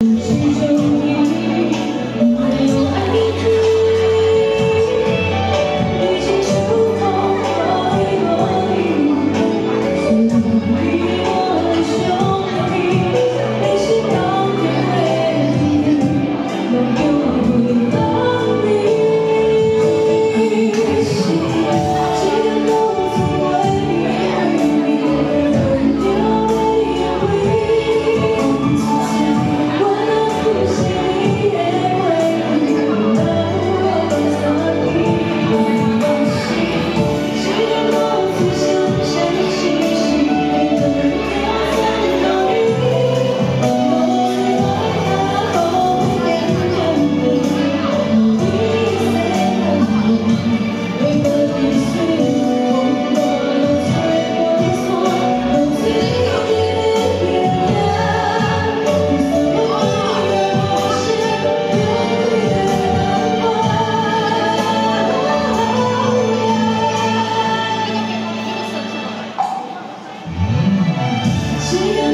心中。see you.